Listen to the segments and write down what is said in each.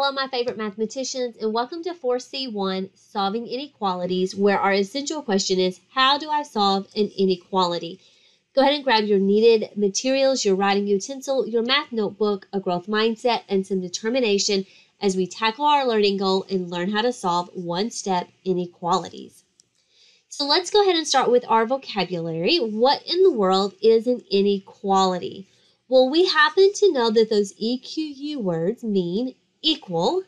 Hello, my favorite mathematicians, and welcome to 4C1 Solving Inequalities, where our essential question is How do I solve an inequality? Go ahead and grab your needed materials, your writing utensil, your math notebook, a growth mindset, and some determination as we tackle our learning goal and learn how to solve one step inequalities. So let's go ahead and start with our vocabulary. What in the world is an inequality? Well, we happen to know that those EQU words mean equal.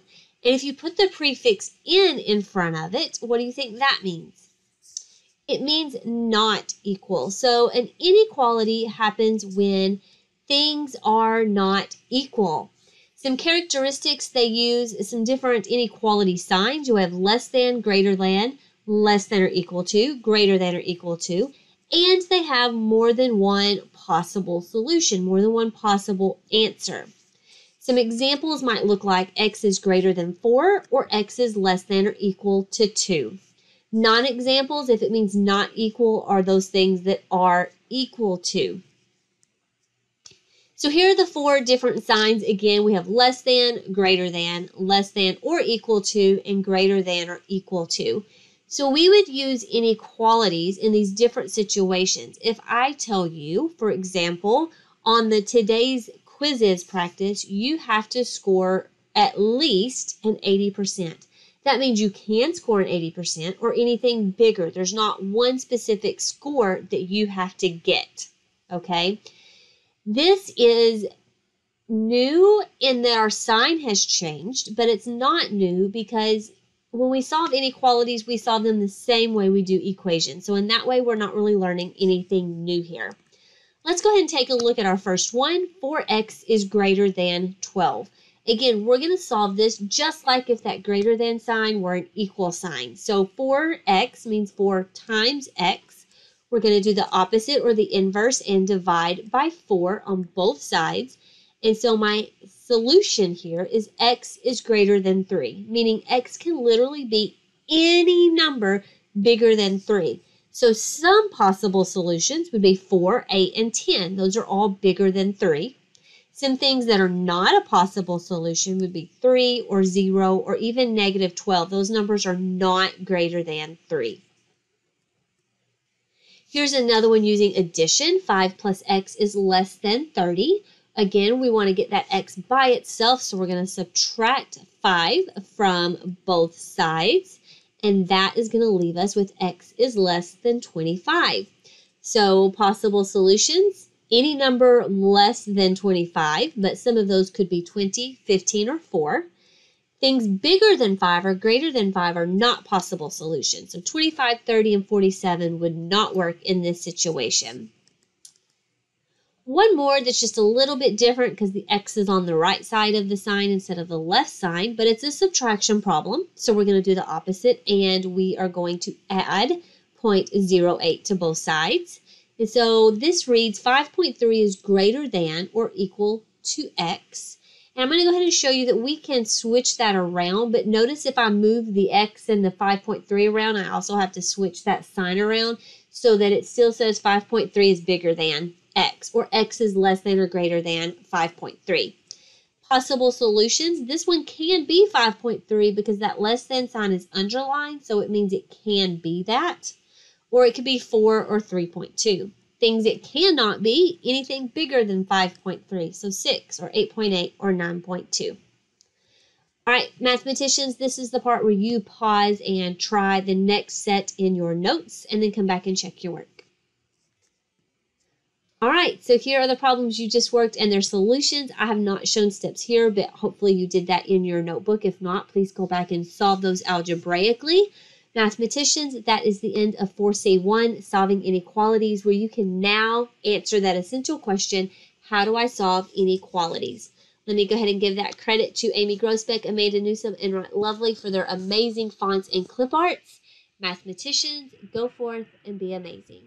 And if you put the prefix in in front of it, what do you think that means? It means not equal. So an inequality happens when things are not equal. Some characteristics they use some different inequality signs. You have less than, greater than, less than or equal to, greater than or equal to, and they have more than one possible solution, more than one possible answer. Some examples might look like x is greater than 4 or x is less than or equal to 2. Non-examples, if it means not equal, are those things that are equal to. So here are the four different signs. Again, we have less than, greater than, less than or equal to, and greater than or equal to. So we would use inequalities in these different situations. If I tell you, for example, on the today's quizzes practice, you have to score at least an 80%. That means you can score an 80% or anything bigger. There's not one specific score that you have to get. Okay? This is new in that our sign has changed, but it's not new because when we solve inequalities, we solve them the same way we do equations. So in that way, we're not really learning anything new here. Let's go ahead and take a look at our first one. 4x is greater than 12. Again, we're going to solve this just like if that greater than sign were an equal sign. So 4x means 4 times x. We're going to do the opposite or the inverse and divide by 4 on both sides. And so my solution here is x is greater than 3, meaning x can literally be any number bigger than 3. So some possible solutions would be 4, 8, and 10. Those are all bigger than 3. Some things that are not a possible solution would be 3 or 0 or even negative 12. Those numbers are not greater than 3. Here's another one using addition. 5 plus x is less than 30. Again, we want to get that x by itself, so we're going to subtract 5 from both sides and that is going to leave us with x is less than 25. So possible solutions, any number less than 25, but some of those could be 20, 15, or 4. Things bigger than 5 or greater than 5 are not possible solutions. So 25, 30, and 47 would not work in this situation. One more that's just a little bit different because the x is on the right side of the sign instead of the left side, but it's a subtraction problem. So we're going to do the opposite and we are going to add 0.08 to both sides. And so this reads 5.3 is greater than or equal to x. And I'm going to go ahead and show you that we can switch that around, but notice if I move the x and the 5.3 around, I also have to switch that sign around so that it still says 5.3 is bigger than x, or x is less than or greater than 5.3. Possible solutions, this one can be 5.3 because that less than sign is underlined, so it means it can be that. Or it could be 4 or 3.2. Things it cannot be, anything bigger than 5.3, so 6 or 8.8 or 9.2. All right, mathematicians, this is the part where you pause and try the next set in your notes and then come back and check your work. All right, so here are the problems you just worked and their solutions. I have not shown steps here, but hopefully you did that in your notebook. If not, please go back and solve those algebraically. Mathematicians, that is the end of 4C1, Solving Inequalities, where you can now answer that essential question, how do I solve inequalities? Let me go ahead and give that credit to Amy Groesbeck, Amanda Newsom, and Write Lovely for their amazing fonts and clip arts. Mathematicians, go forth and be amazing.